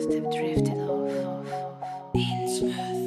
must have drifted off. Innsmouth.